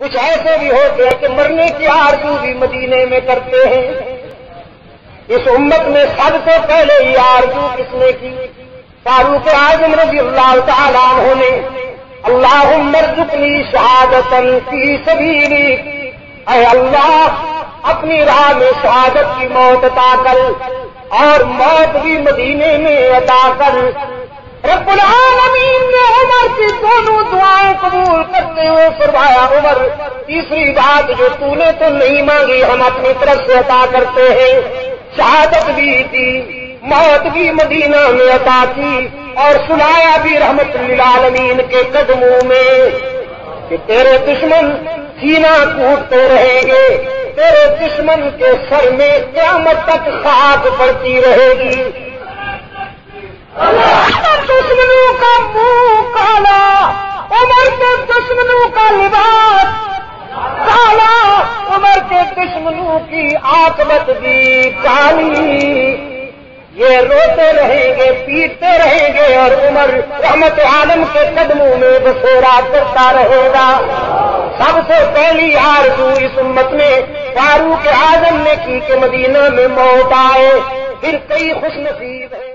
کچھ ایسے بھی ہوتے ہیں کہ مرنے کی آرزو بھی مدینے میں کرتے ہیں۔ اس امت میں سب سے پہلے یہ آرزو کس نے کی؟ فاروق اعظم رضی اللہ تعالیٰ عنہ نے۔ اللہ مرزقنی شہادت کی سبیلی۔ اے اللہ، اپنی راہ میں شہادت کی موت عطا کر اور موت بھی مدینے میں عطا کر۔ رب العالمین نے عمر کی دونوں دعائیں ہوئے فرمایا، عمر، تیسری بات جو تو نے تو نہیں مانگی، ہم اپنی طرف سے عطا کرتے ہیں۔ شہادت بھی دی موت بھی مدینہ میں عطا کی اور سنایا بھی رحمت للعالمین کے قدموں میں کہ تیرے دشمن سینا کوٹتے رہیں گے، تیرے دشمن کے سر میں قیامت تک خاک پڑتی رہے گی۔ کی آکمت بھی کالی۔ یہ روتے رہیں گے، پیٹتے رہیں گے اور عمر رحمت عالم کے قدموں میں بسورا کرتا رہے گا۔ سب سے پہلی آرزو اس امت میں فاروق اعظم نے کی کہ مدینہ میں موت آئے، پھر کئی خوش نصیب ہے